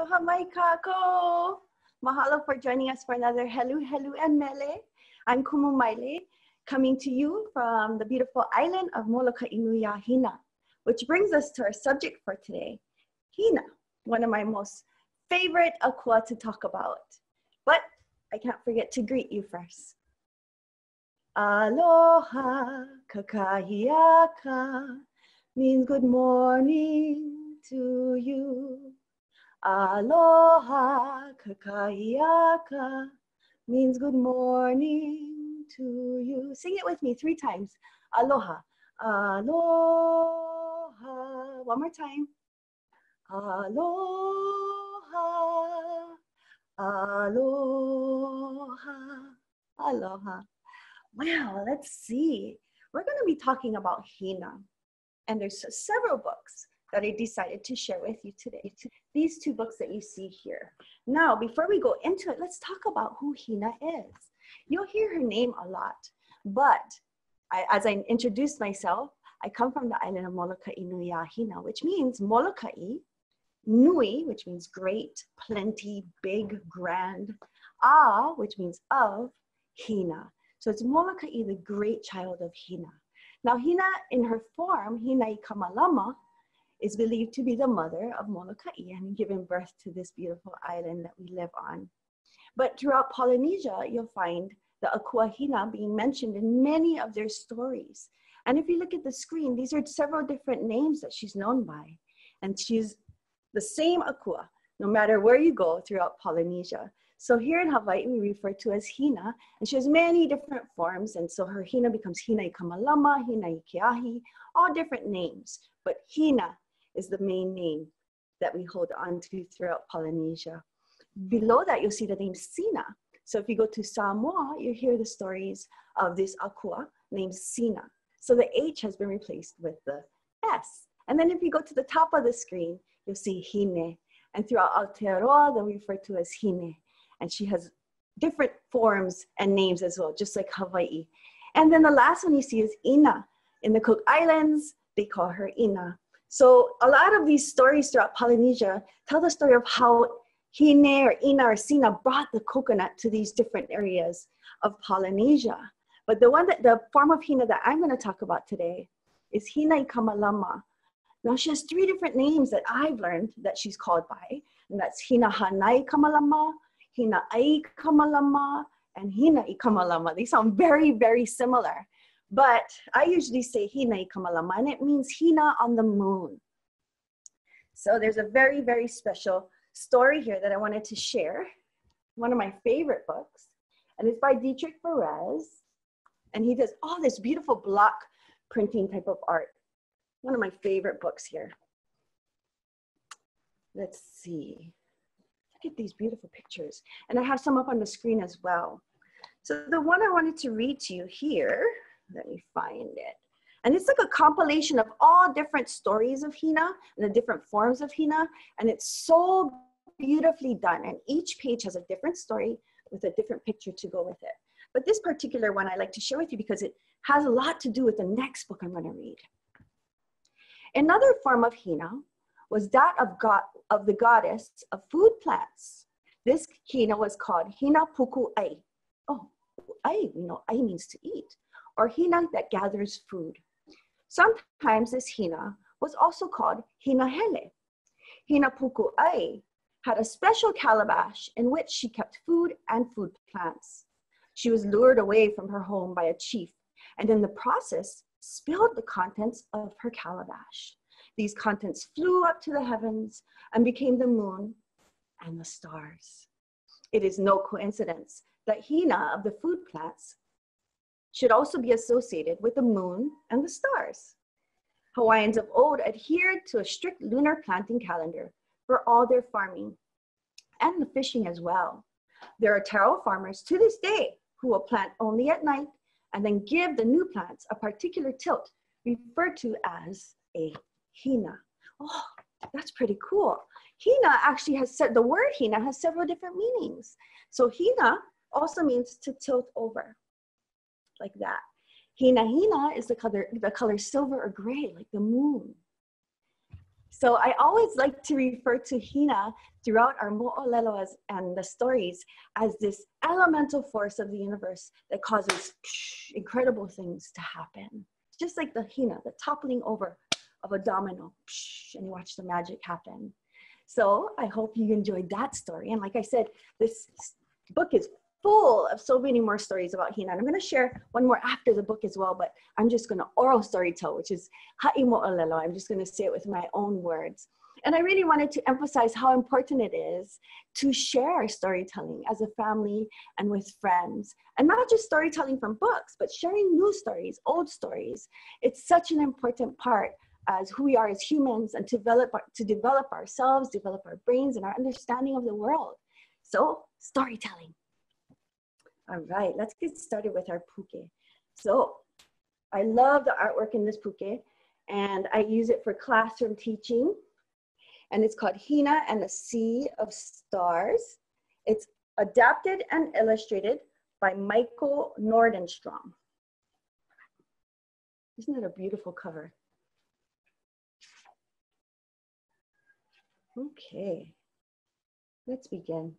Aloha mai kakou. Mahalo for joining us for another Helu Helu and Mele. I'm Kumu Maile, coming to you from the beautiful island of Molokai Nui a Hina, which brings us to our subject for today, Hina, one of my most favorite akua to talk about. But I can't forget to greet you first. Aloha kakahiaka means good morning to you. Aloha kakahiaka means good morning to you. Sing it with me three times. Aloha. Aloha. One more time. Aloha. Aloha. Aloha. Well, let's see. We're going to be talking about Hina. And there's several books that I decided to share with you today. These two books that you see here. Now, before we go into it, let's talk about who Hina is. You'll hear her name a lot, but I, as I introduced myself, I come from the island of Molokai Nui Hina, which means Molokai, Nui, which means great, plenty, big, grand, A, which means of, Hina. So it's Molokai, the great child of Hina. Now, Hina, in her form, Hina Ikamalama, is believed to be the mother of Molokai and giving birth to this beautiful island that we live on. But throughout Polynesia, you'll find the Akuahina being mentioned in many of their stories. And if you look at the screen, these are several different names that she's known by. And she's the same Akua, no matter where you go throughout Polynesia. So here in Hawaii, we refer to as Hina, and she has many different forms. And so her Hina becomes Hina Ikamalama, Hina Ikeahi, all different names. But Hina is the main name that we hold on to throughout Polynesia. Below that, you'll see the name Sina. So if you go to Samoa, you hear the stories of this akua named Sina. So the H has been replaced with the S. And then if you go to the top of the screen, you'll see Hine. And throughout Aotearoa, they'll refer to as Hine. And she has different forms and names as well, just like Hawaii. And then the last one you see is Ina. In the Cook Islands, they call her Ina. So a lot of these stories throughout Polynesia tell the story of how Hine or Ina or Sina brought the coconut to these different areas of Polynesia. But the one that the form of Hina that I'm going to talk about today is Hina Kamalama. Now she has three different names that I've learned that she's called by, and that's Hina Hanai Kamalama, Hina Ai Kamalama, and Hina Ikamalama. They sound very, very similar. But I usually say Hina Kamalama, and it means Hina on the moon. So there's a very, very special story here that I wanted to share. One of my favorite books, and it's by Dietrich Varez. And he does all this beautiful block printing type of art. One of my favorite books here. Let's see. Look at these beautiful pictures. And I have some up on the screen as well. So the one I wanted to read to you here let me find it. And it's like a compilation of all different stories of Hina and the different forms of Hina. And it's so beautifully done. And each page has a different story with a different picture to go with it. But this particular one I like to share with you because it has a lot to do with the next book I'm going to read. Another form of Hina was that of, God, of the goddess of food plants. This Hina was called Hina Puku Ai. Oh, Ai, you know, Ai means to eat or hina that gathers food. Sometimes this hina was also called hina hele. Hina puku had a special calabash in which she kept food and food plants. She was lured away from her home by a chief and in the process spilled the contents of her calabash. These contents flew up to the heavens and became the moon and the stars. It is no coincidence that Hina of the food plants should also be associated with the moon and the stars. Hawaiians of old adhered to a strict lunar planting calendar for all their farming and the fishing as well. There are taro farmers to this day who will plant only at night and then give the new plants a particular tilt referred to as a hina. Oh, that's pretty cool. Hina actually has said the word hina has several different meanings. So hina also means to tilt over like that. Hina hina is the color, the color silver or gray, like the moon. So I always like to refer to Hina throughout our mo'olelo and the stories as this elemental force of the universe that causes incredible things to happen. Just like the Hina, the toppling over of a domino, and you watch the magic happen. So I hope you enjoyed that story. And like I said, this book is full of so many more stories about Hina. And I'm going to share one more after the book as well, but I'm just going to oral story tell, which is Ha'imo. I'm just going to say it with my own words. And I really wanted to emphasize how important it is to share storytelling as a family and with friends. And not just storytelling from books, but sharing new stories, old stories. It's such an important part as who we are as humans and to develop, to develop ourselves, develop our brains and our understanding of the world. So, storytelling. All right, let's get started with our puke. So I love the artwork in this puke and I use it for classroom teaching. And it's called Hina and the Sea of Stars. It's adapted and illustrated by Michael Nordenstrom. Isn't it a beautiful cover? Okay, let's begin.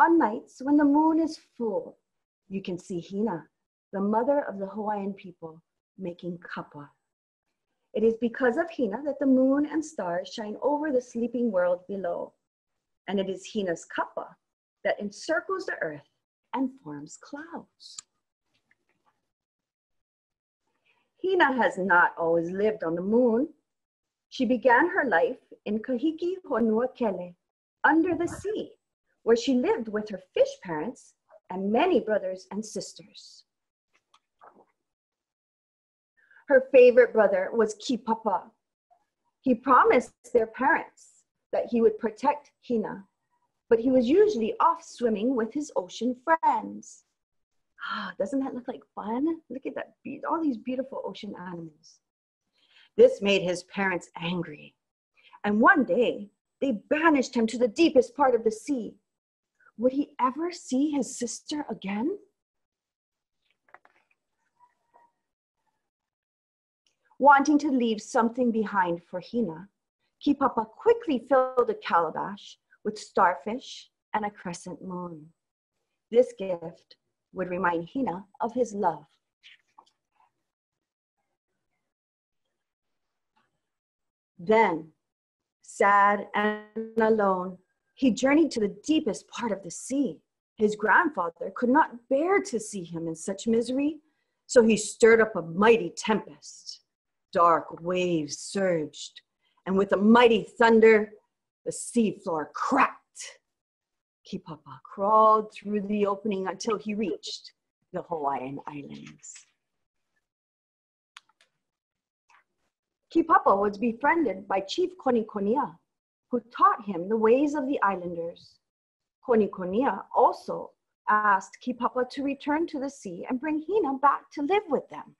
On nights when the moon is full, you can see Hina, the mother of the Hawaiian people, making kapa. It is because of Hina that the moon and stars shine over the sleeping world below. And it is Hina's kapa that encircles the earth and forms clouds. Hina has not always lived on the moon. She began her life in Kahiki Honua Kele, under the sea, where she lived with her fish parents and many brothers and sisters. Her favorite brother was Kipapa. He promised their parents that he would protect Hina, but he was usually off swimming with his ocean friends. Ah, doesn't that look like fun? Look at that, all these beautiful ocean animals. This made his parents angry. And one day, they banished him to the deepest part of the sea would he ever see his sister again? Wanting to leave something behind for Hina, Kipapa quickly filled a calabash with starfish and a crescent moon. This gift would remind Hina of his love. Then, sad and alone, he journeyed to the deepest part of the sea. His grandfather could not bear to see him in such misery, so he stirred up a mighty tempest. Dark waves surged, and with a mighty thunder, the sea floor cracked. Kipapa crawled through the opening until he reached the Hawaiian Islands. Kipapa was befriended by Chief Konikonia, who taught him the ways of the islanders. Konikonia also asked Kipapa to return to the sea and bring Hina back to live with them.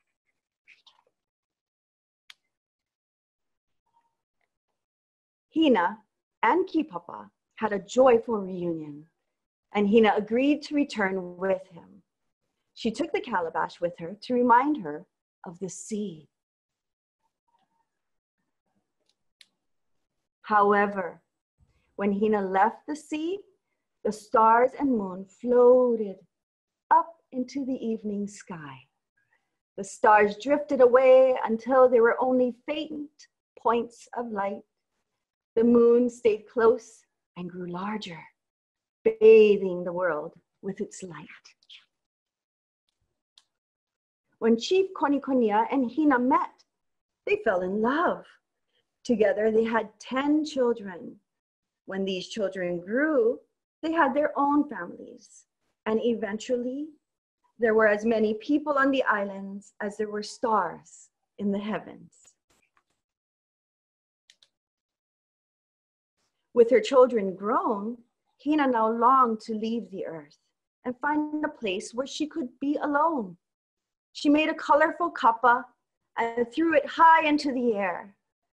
Hina and Kipapa had a joyful reunion, and Hina agreed to return with him. She took the calabash with her to remind her of the sea. However, when Hina left the sea, the stars and moon floated up into the evening sky. The stars drifted away until there were only faint points of light. The moon stayed close and grew larger, bathing the world with its light. When Chief Konikonia and Hina met, they fell in love. Together, they had 10 children. When these children grew, they had their own families. And eventually, there were as many people on the islands as there were stars in the heavens. With her children grown, Hina now longed to leave the earth and find a place where she could be alone. She made a colorful kapa and threw it high into the air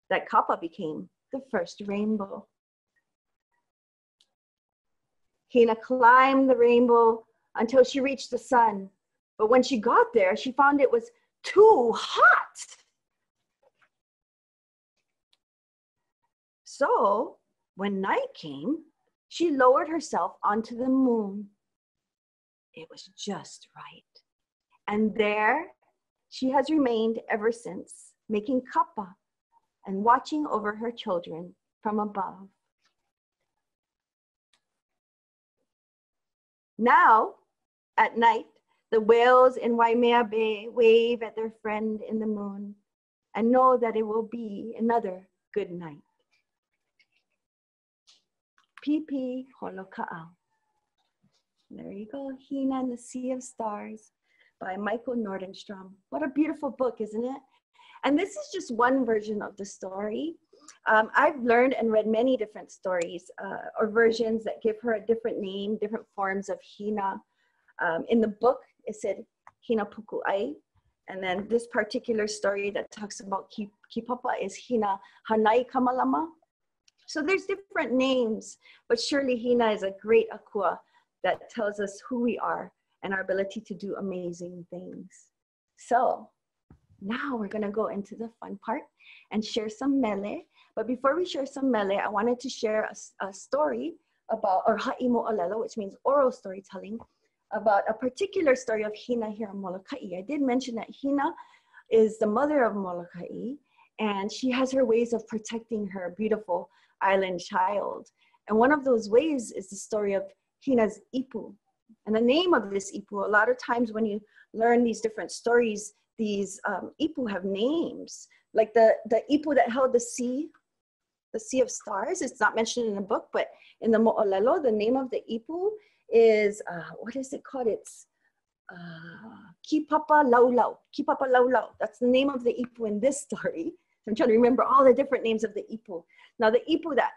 that kapa became the first rainbow. Hina climbed the rainbow until she reached the sun. But when she got there, she found it was too hot. So when night came, she lowered herself onto the moon. It was just right. And there she has remained ever since, making kapa and watching over her children from above. Now, at night, the whales in Waimea Bay wave at their friend in the moon and know that it will be another good night. Pipi Holo Ka'ao. There you go, Hina and the Sea of Stars by Michael Nordenstrom. What a beautiful book, isn't it? And this is just one version of the story. Um, I've learned and read many different stories uh, or versions that give her a different name, different forms of Hina. Um, in the book, it said Hina Puku'ai. And then this particular story that talks about Kipapa is Hina Hanai Kamalama. So there's different names, but surely Hina is a great akua that tells us who we are and our ability to do amazing things. So now we're gonna go into the fun part and share some mele. But before we share some mele, I wanted to share a, a story about, or ha'imo'olelo, which means oral storytelling, about a particular story of Hina here in Molokai. I did mention that Hina is the mother of Molokai, and she has her ways of protecting her beautiful island child. And one of those ways is the story of Hina's Ipu. And the name of this Ipu, a lot of times when you learn these different stories, these um, Ipu have names. Like the, the Ipu that held the sea, the Sea of Stars, it's not mentioned in the book, but in the Mo'olelo, the name of the Ipu is uh, what is it called? It's uh, Kipapa Laulau. Kipapa Laulau. That's the name of the Ipu in this story. I'm trying to remember all the different names of the Ipu. Now, the Ipu that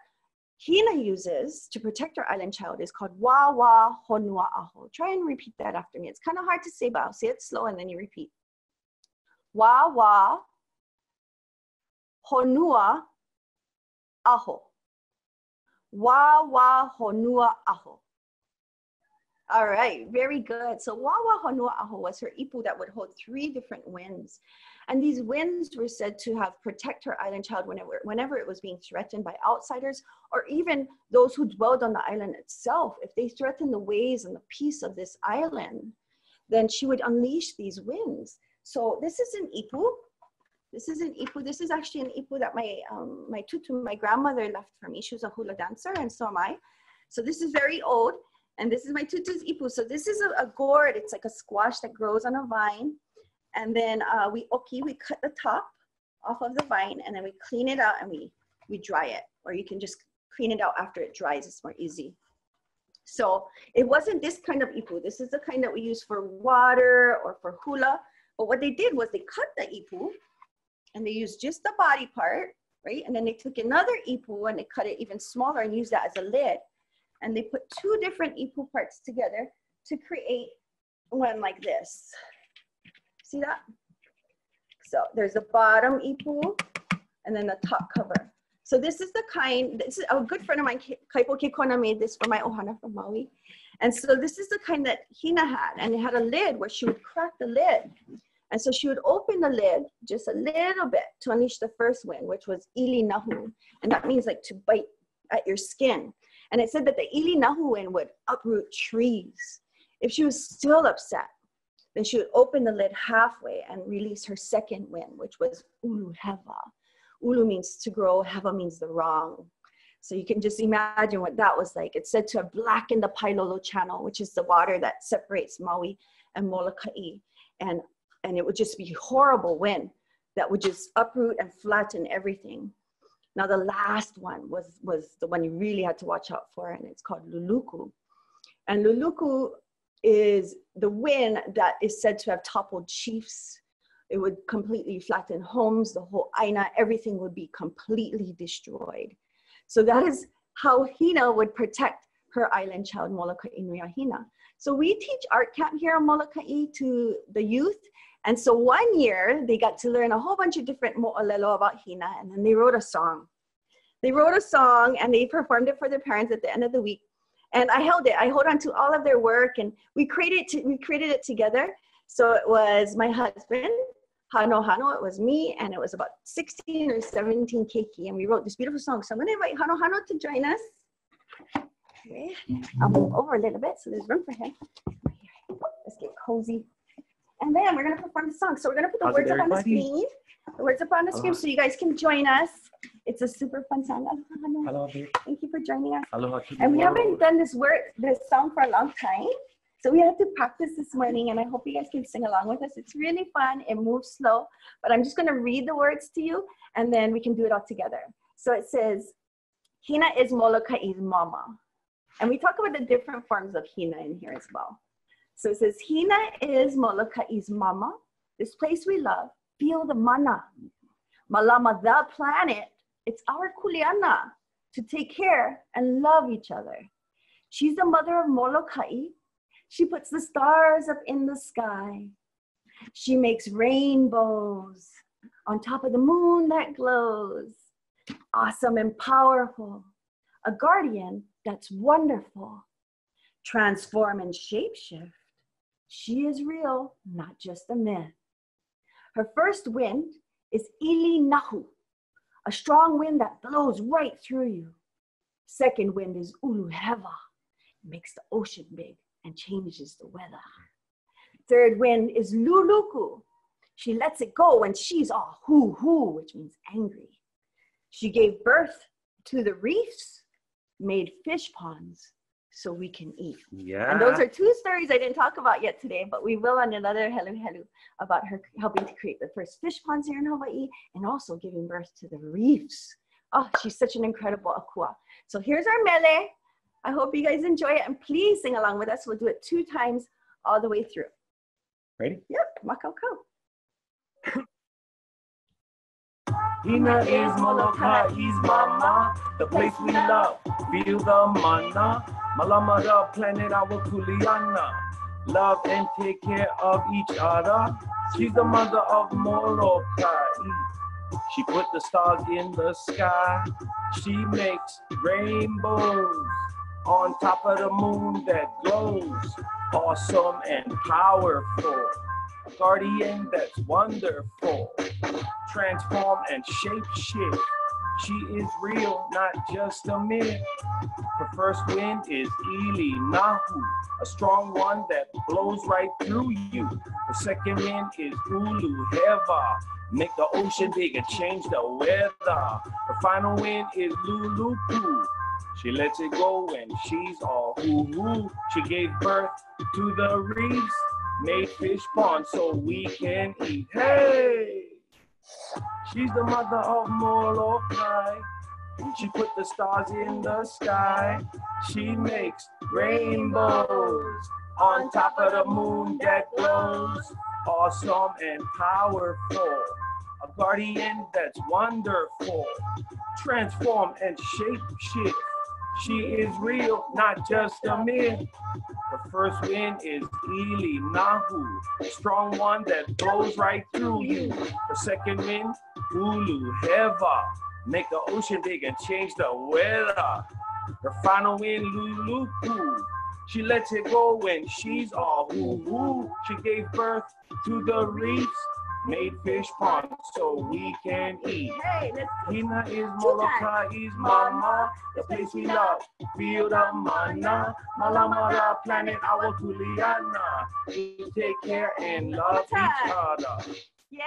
Hina uses to protect her island child is called Wa Wa Honua Aho. Try and repeat that after me. It's kind of hard to say, but I'll say it slow and then you repeat. Wa Wa Honua Aho. Wa Wa Honua Aho. All right, very good. So Wawa Honua Aho was her ipu that would hold three different winds. And these winds were said to have protect her island child whenever, whenever it was being threatened by outsiders or even those who dwelled on the island itself. If they threatened the ways and the peace of this island, then she would unleash these winds. So this is an ipu. This is an ipu. This is actually an ipu that my um, my tutu, my grandmother left for me. She was a hula dancer, and so am I. So this is very old. And this is my tutu's ipu. So this is a, a, gourd. It's like a squash that grows on a vine. And then uh, we oki, we cut the top off of the vine and then we clean it out and we, we dry it. Or you can just clean it out after it dries. It's more easy. So it wasn't this kind of ipu. This is the kind that we use for water or for hula. But what they did was they cut the ipu and they used just the body part, right? And then they took another ipu and they cut it even smaller and used that as a lid and they put two different ipu parts together to create one like this. See that? So there's a bottom ipu and then the top cover. So this is the kind, this is a good friend of mine, Kaipo Kikona made this for my ohana from Maui. And so this is the kind that Hina had, and it had a lid where she would crack the lid. And so she would open the lid just a little bit to unleash the first wind, which was ili nahu. And that means like to bite at your skin. And it said that the Ili Nahuin would uproot trees. If she was still upset, then she would open the lid halfway and release her second wind, which was Ulu Hewa. Ulu means to grow, Hewa means the wrong. So you can just imagine what that was like. It's said to have blackened the Pailolo Channel, which is the water that separates Maui and Molokai. And, and it would just be horrible wind that would just uproot and flatten everything. Now the last one was, was the one you really had to watch out for, and it's called Luluku. And Luluku is the wind that is said to have toppled chiefs. It would completely flatten homes, the whole aina, everything would be completely destroyed. So that is how Hina would protect her island child, Molokai Nui a Hina. So we teach art camp here in Molokai to the youth. And so one year they got to learn a whole bunch of different mo'olelo about Hina, and then they wrote a song. They wrote a song and they performed it for their parents at the end of the week. And I held it. I hold on to all of their work, and we created to, we created it together. So it was my husband, Hano Hano, it was me, and it was about 16 or 17 keiki, and we wrote this beautiful song. So I'm gonna invite Hano Hano to join us. Okay, I'll move over a little bit so there's room for him. Let's get cozy. And then we're gonna perform the song. So we're gonna put the How's words up on the screen. The words up on the screen Aloha. so you guys can join us. It's a super fun song. Aloha. Hello. Thank you for joining us. Aloha And we haven't done this word, this song for a long time. So we had to practice this morning and I hope you guys can sing along with us. It's really fun. It moves slow, but I'm just going to read the words to you and then we can do it all together. So it says, Hina is Molokai's mama. And we talk about the different forms of Hina in here as well. So it says, Hina is Molokai's mama. This place we love, feel the mana. Malama, the planet, it's our kuleana to take care and love each other. She's the mother of Molokai. She puts the stars up in the sky. She makes rainbows on top of the moon that glows. Awesome and powerful. A guardian that's wonderful. Transform and shapeshift. She is real, not just a myth. Her first wind is Ili Nahu, a strong wind that blows right through you. Second wind is Ulu Hewa, makes the ocean big and changes the weather. Third wind is Luluku. She lets it go when she's all huhu, which means angry. She gave birth to the reefs, made fish ponds so we can eat. Yeah. And those are two stories I didn't talk about yet today, but we will on another Helu Helu about her helping to create the first fish ponds here in Hawaii and also giving birth to the reefs. Oh, she's such an incredible akua. So here's our mele. I hope you guys enjoy it and please sing along with us. We'll do it two times all the way through. Ready? Yep, makau Hina is Molokai's mama, the place we love. Feel the mana. Malama the planet, our kuleana. Love and take care of each other. She's the mother of Molokai. She put the stars in the sky. She makes rainbows on top of the moon that glows. Awesome and powerful. Guardian that's wonderful transform and shape shift. She is real, not just a myth. Her first wind is Ili Nahu, a strong one that blows right through you. Her second wind is Ulu Hewa, make the ocean bigger, change the weather. Her final wind is Luluku. She lets it go when she's all huhu. She gave birth to the reefs, made fish ponds so we can eat. Hey! She's the mother of Molokai. She put the stars in the sky. She makes rainbows on top of the moon that glows. Awesome and powerful. A guardian that's wonderful. Transform and shape shift. She is real, not just a myth. The first wind is Ili Nahu, strong one that blows right through you. The second wind, Ulu Hewa, make the ocean big and change the weather. The final wind, Luluku, she lets it go when she's all woo woo. She gave birth to the reefs, made fish pond so we can eat. Hey, Hina is Molokai's mama, the place we love. Feel the mana, malama the planet, our kuleana. We take care and love each other. Yeah,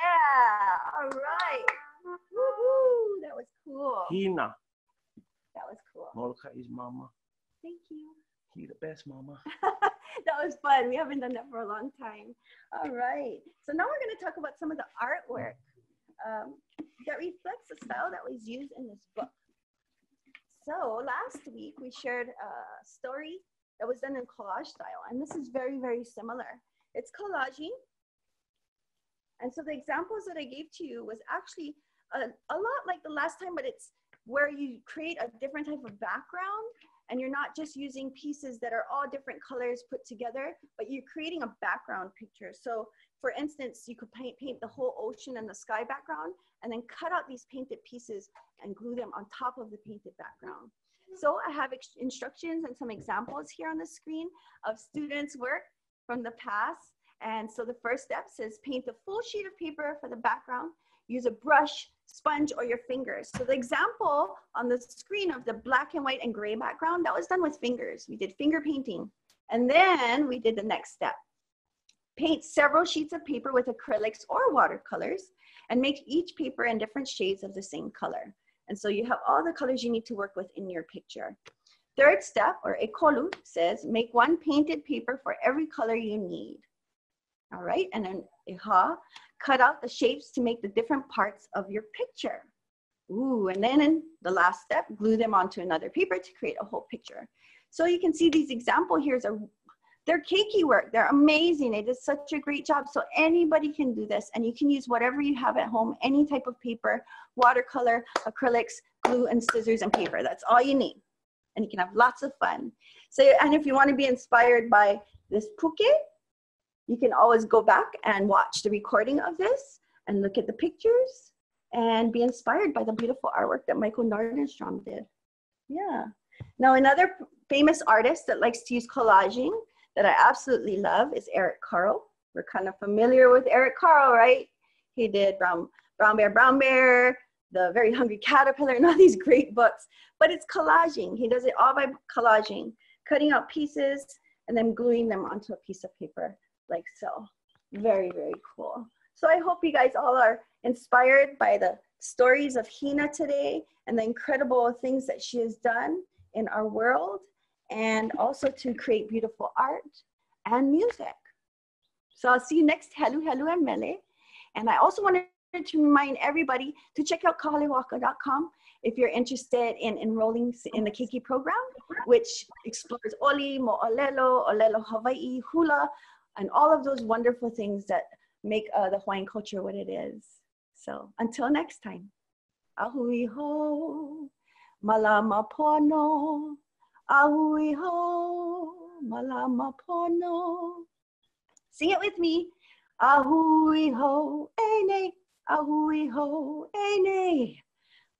all right. Woohoo, that was cool. Hina, That was cool. Molokai's mama. Thank you. He the best mama. that was fun. We haven't done that for a long time. All right. So now we're going to talk about some of the artwork um, that reflects the style that was used in this book. So last week we shared a story that was done in collage style, and this is very, very similar. It's collaging. And so the examples that I gave to you was actually a, a lot like the last time, but it's where you create a different type of background and you're not just using pieces that are all different colors put together, but you're creating a background picture. So for instance, you could paint, paint the whole ocean and the sky background and then cut out these painted pieces and glue them on top of the painted background. So I have instructions and some examples here on the screen of students' work from the past. And so the first step says paint a full sheet of paper for the background. Use a brush, sponge, or your fingers. So the example on the screen of the black and white and gray background, that was done with fingers. We did finger painting. And then we did the next step. Paint several sheets of paper with acrylics or watercolors and make each paper in different shades of the same color. And so you have all the colors you need to work with in your picture. Third step, or ekolu, says make one painted paper for every color you need. All right, and then eha, cut out the shapes to make the different parts of your picture. Ooh, and then in the last step, glue them onto another paper to create a whole picture. So you can see these example here are their keiki work. They're amazing. They did such a great job. So anybody can do this and you can use whatever you have at home, any type of paper, watercolor, acrylics, glue and scissors and paper. That's all you need. And you can have lots of fun. So, and if you want to be inspired by this puke, you can always go back and watch the recording of this and look at the pictures and be inspired by the beautiful artwork that Michael Nordenstrom did. Yeah. Now, another famous artist that likes to use collaging that I absolutely love is Eric Carle. We're kind of familiar with Eric Carle, right? He did Brown, Brown Bear, Brown Bear, The Very Hungry Caterpillar, and all these great books. But it's collaging. He does it all by collaging, cutting out pieces and then gluing them onto a piece of paper like so. Very, very cool. So I hope you guys all are inspired by the stories of Hina today and the incredible things that she has done in our world and also to create beautiful art and music. So I'll see you next Helu Helu and Mele. And I also wanted to remind everybody to check out kahalehoaka.com if you're interested in enrolling in the Keiki program, which explores Oli, Mo'olelo, Olelo Hawaii, Hula, and all of those wonderful things that make uh, the Hawaiian culture what it is. So until next time, ahui ho, malama pono, ahui ho, malama pono. Sing it with me. Ahui ho, ene, ahui ho, ene,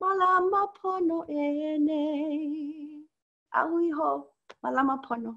malama pono ene. Ahui ho, malama pono.